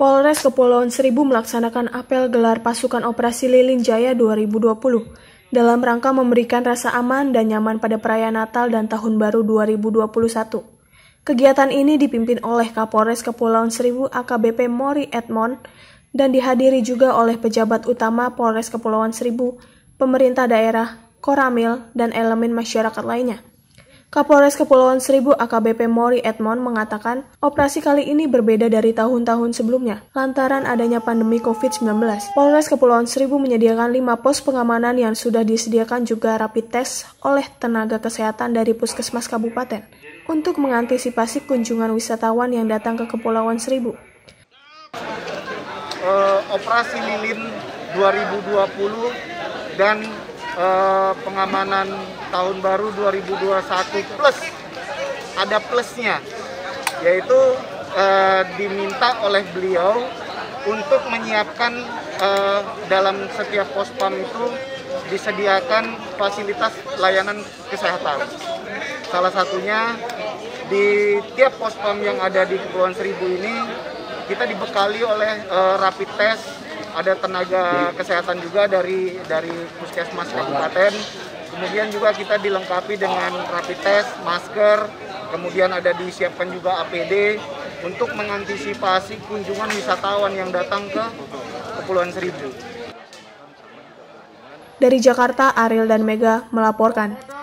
Polres Kepulauan Seribu melaksanakan apel gelar pasukan operasi Lilin Jaya 2020 dalam rangka memberikan rasa aman dan nyaman pada perayaan Natal dan Tahun Baru 2021. Kegiatan ini dipimpin oleh Kapolres Kepulauan Seribu AKBP Mori Edmond dan dihadiri juga oleh pejabat utama Polres Kepulauan Seribu, pemerintah daerah, koramil, dan elemen masyarakat lainnya. Kapolres Kepulauan Seribu AKBP Mori Edmond mengatakan operasi kali ini berbeda dari tahun-tahun sebelumnya lantaran adanya pandemi COVID-19. Polres Kepulauan Seribu menyediakan lima pos pengamanan yang sudah disediakan juga rapid test oleh tenaga kesehatan dari puskesmas kabupaten untuk mengantisipasi kunjungan wisatawan yang datang ke Kepulauan Seribu. Uh, operasi Lilin 2020 dan uh, pengamanan tahun baru 2021 plus ada plusnya yaitu uh, diminta oleh beliau untuk menyiapkan uh, dalam setiap pos pam itu disediakan fasilitas layanan kesehatan. Salah satunya di tiap pos pam yang ada di Kepulauan Seribu ini kita dibekali oleh uh, rapid test ada tenaga kesehatan juga dari dari puskesmas kabupaten. Kemudian juga kita dilengkapi dengan rapid test, masker, kemudian ada disiapkan juga APD untuk mengantisipasi kunjungan wisatawan yang datang ke Kepulauan Seribu. Dari Jakarta, Ariel dan Mega melaporkan.